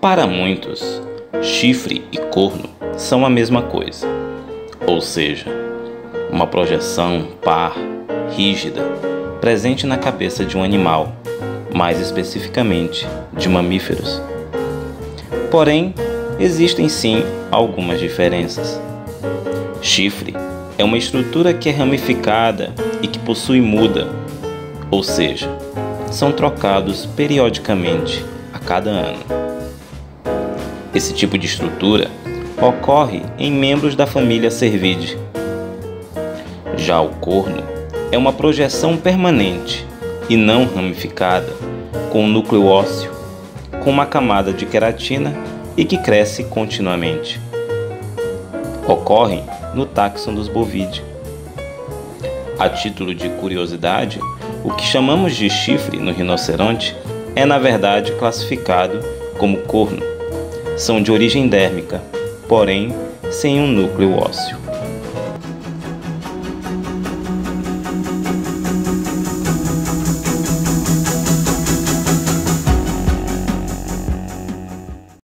Para muitos, chifre e corno são a mesma coisa, ou seja, uma projeção par, rígida, presente na cabeça de um animal, mais especificamente de mamíferos. Porém, existem sim algumas diferenças. Chifre é uma estrutura que é ramificada e que possui muda, ou seja, são trocados periodicamente a cada ano. Esse tipo de estrutura ocorre em membros da família Cervide. Já o corno é uma projeção permanente e não ramificada, com núcleo ósseo, com uma camada de queratina e que cresce continuamente. Ocorrem no táxon dos bovídeos. A título de curiosidade, o que chamamos de chifre no rinoceronte é na verdade classificado como corno. São de origem dérmica, porém sem um núcleo ósseo.